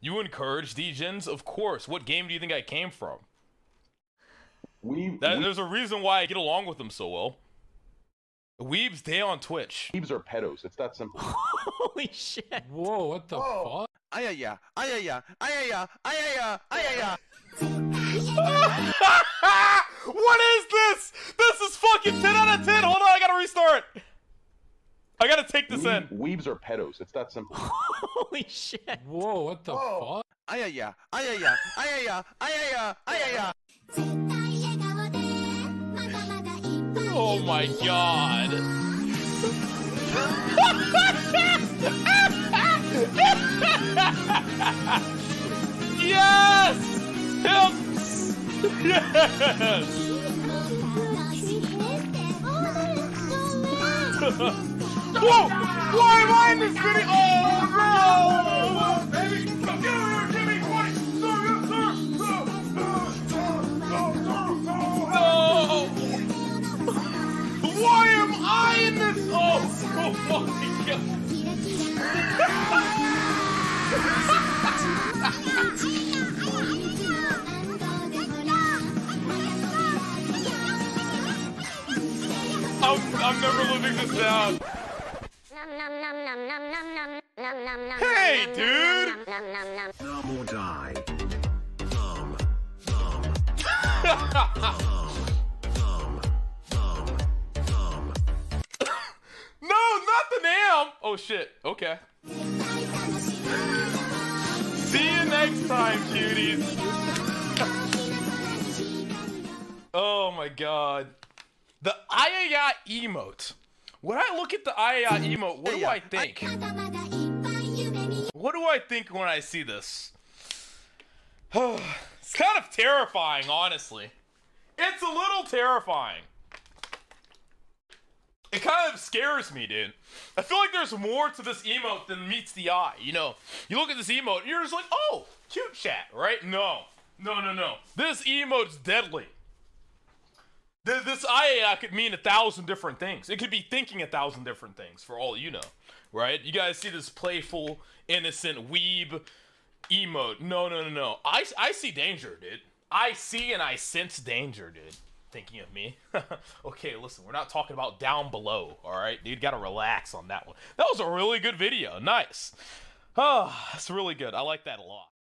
You encourage degens? Of course. What game do you think I came from? Weeb, That, weeb- there's a reason why I get along with them so well. Weeb's day on Twitch. weebs are pedos. It's that simple. Holy shit. Whoa, what the Whoa. fuck? Ayaya, ayaya, ayaya, ayaya, ayaya. what is this? This is fucking 10 out of 10. Hold on, I gotta restart. I gotta take this in. Weebs are pedos. It's that simple. Holy shit. Whoa, what the Whoa. fuck? Ayaya, ayaya, ayaya, ayaya, ayaya. Oh my god. yes! Him! Yes! Whoa! Why am I in this video? Oh this? Oh, oh my god! I'm, I'm never living this down. Hey, dude! Thumb or die. No, Oh shit, okay. See you next time, cuties. oh my god. The Ayaya emote. When I look at the Ayaya emote, what do I think? What do I think when I see this? it's kind of terrifying, honestly. It's a little terrifying. It kind of scares me, dude. I feel like there's more to this emote than meets the eye. You know, you look at this emote, you're just like, oh, cute chat, right? No, no, no, no. This emote's deadly. Th- This IA could mean a thousand different things. It could be thinking a thousand different things for all you know, right? You guys see this playful, innocent weeb emote. No, no, no, no. I, I see danger, dude. I see and I sense danger, dude. Thinking of me. okay, listen, we're not talking about down below, all right? Dude, gotta relax on that one. That was a really good video. Nice. Oh, that's really good. I like that a lot.